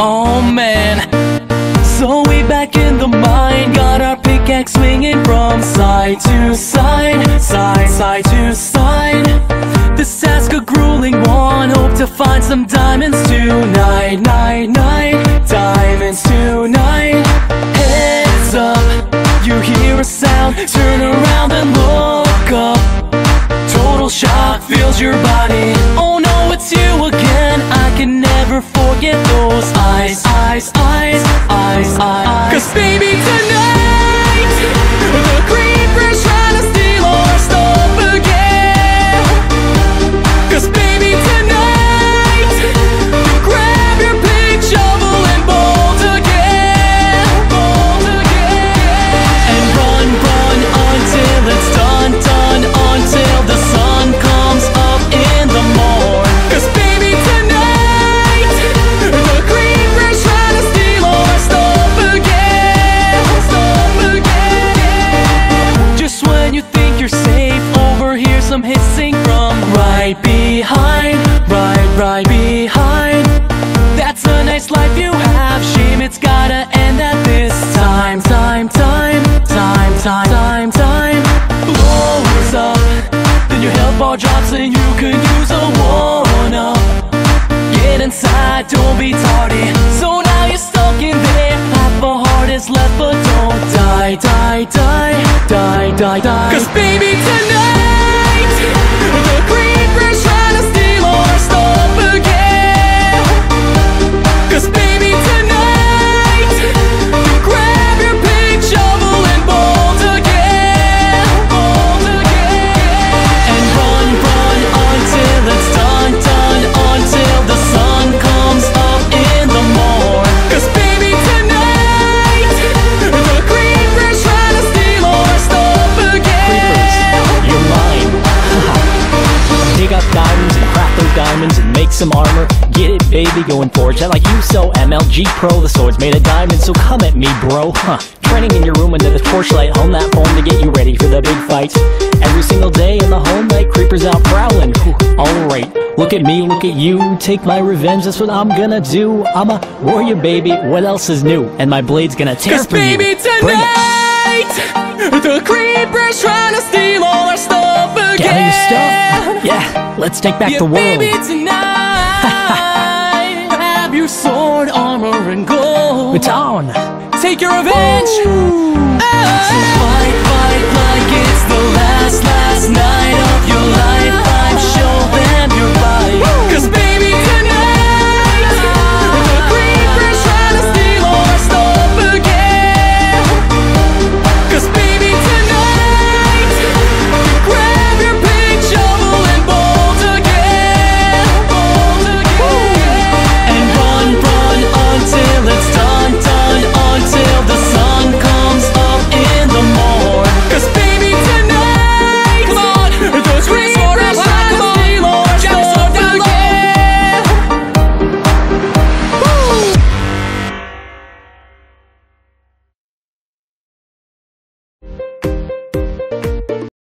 Oh man. So we back in the mine, got our pickaxe swinging from side to side, side, side to side. This task a grueling one, hope to find some diamonds tonight, night, night, diamonds tonight. Heads up, you hear a sound, turn around and look up. Total shock fills your body. Oh no, it's you again. Bar drops and you could use a one up. Get inside, don't be tardy. So now you're stuck in there. Half a heart is left, but don't die, die, die, die, die, die. Cause baby, tonight, some armor. Get it, baby, going forge that like you so MLG Pro. The sword's made of diamonds, so come at me, bro. Huh. Training in your room under the torchlight, hone that form to get you ready for the big fight. Every single day in the home light, creepers out prowling. Alright, look at me, look at you. Take my revenge, that's what I'm gonna do. I'm a warrior, baby. What else is new? And my blade's gonna tear Cause through you. baby, Bring it. tonight, the creeper's trying to steal all our stuff again. Gather your stuff. Yeah, let's take back yeah, the world. baby, tonight, grab your sword, armor, and gold. On. Take your revenge.